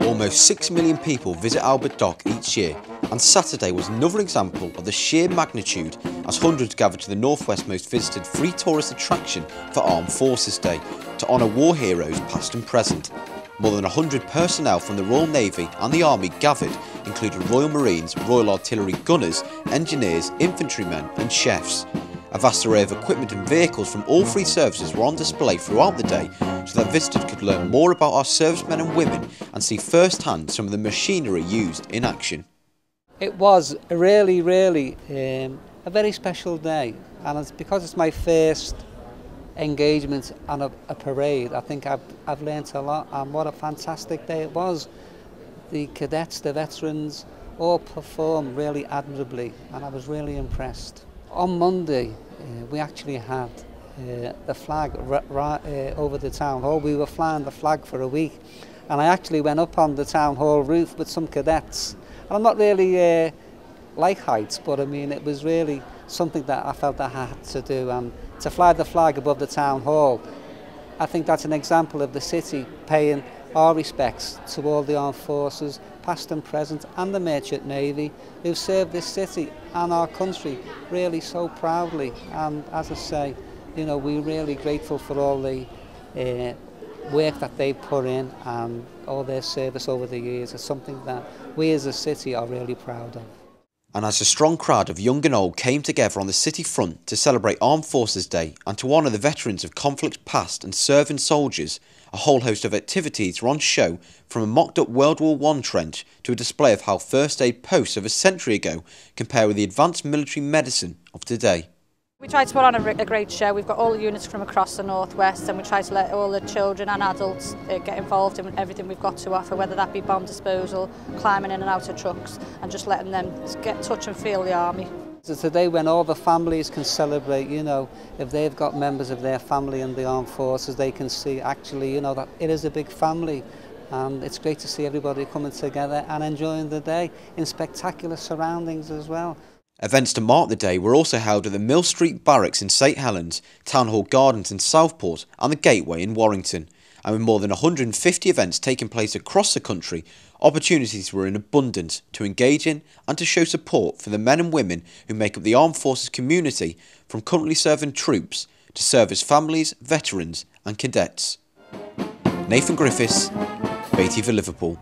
Almost 6 million people visit Albert Dock each year, and Saturday was another example of the sheer magnitude as hundreds gathered to the Northwest's most visited free tourist attraction for Armed Forces Day to honour war heroes past and present. More than 100 personnel from the Royal Navy and the Army gathered, including Royal Marines, Royal Artillery gunners, engineers, infantrymen and chefs. A vast array of equipment and vehicles from all three services were on display throughout the day so that visitors could learn more about our servicemen and women and see firsthand some of the machinery used in action. It was really, really um, a very special day and it's because it's my first engagement on a, a parade I think I've, I've learnt a lot and what a fantastic day it was. The cadets, the veterans all performed really admirably and I was really impressed. on Monday, uh, we actually had uh, the flag uh, over the town hall. We were flying the flag for a week, and I actually went up on the town hall roof with some cadets. And I'm not really uh, like heights, but I mean, it was really something that I felt I had to do. And to fly the flag above the town hall, I think that's an example of the city paying our respects to all the armed forces, past and present, and the Merchant Navy, who've served this city and our country really so proudly. And as I say, you know, we're really grateful for all the uh, work that they've put in and all their service over the years. It's something that we as a city are really proud of. And as a strong crowd of young and old came together on the city front to celebrate Armed Forces Day and to honour the veterans of conflicts past and serving soldiers, a whole host of activities were on show from a mocked up World War I trench to a display of how first aid posts of a century ago compare with the advanced military medicine of today. We try to put on a, a great show. We've got all the units from across the northwest, and we try to let all the children and adults uh, get involved in everything we've got to offer, whether that be bomb disposal, climbing in and out of trucks, and just letting them get touch and feel the army. So today when all the families can celebrate, you know, if they've got members of their family in the armed forces, they can see actually, you know, that it is a big family and it's great to see everybody coming together and enjoying the day in spectacular surroundings as well. Events to mark the day were also held at the Mill Street Barracks in St Helens, Town Hall Gardens in Southport and the Gateway in Warrington. And with more than 150 events taking place across the country, opportunities were in abundance to engage in and to show support for the men and women who make up the Armed Forces community from currently serving troops to service families, veterans and cadets. Nathan Griffiths, Bay TV for Liverpool.